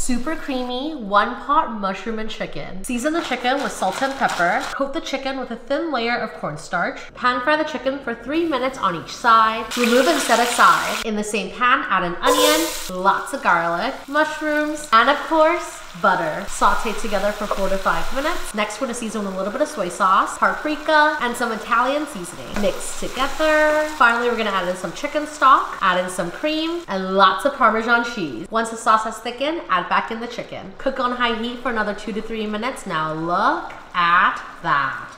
Super creamy, one pot mushroom and chicken. Season the chicken with salt and pepper. Coat the chicken with a thin layer of cornstarch. Pan fry the chicken for three minutes on each side. Remove and set aside. In the same pan, add an onion, lots of garlic, mushrooms, and of course, butter. Saute together for four to five minutes. Next, we're gonna season with a little bit of soy sauce, paprika, and some Italian seasoning. Mix together. Finally, we're gonna add in some chicken stock, add in some cream, and lots of Parmesan cheese. Once the sauce has thickened, add back in the chicken. Cook on high heat for another two to three minutes. Now look at that.